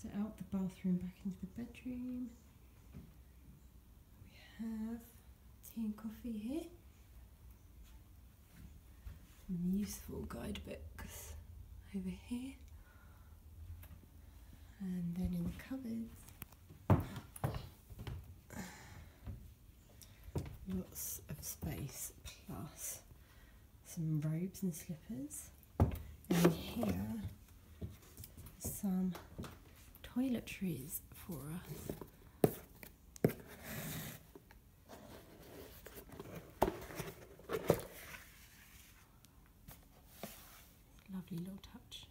So out the bathroom, back into the bedroom. We have tea and coffee here. Some useful guidebooks over here. And then in the cupboards, lots of space plus some robes and slippers. And here, some toiletries for us. Lovely little touch.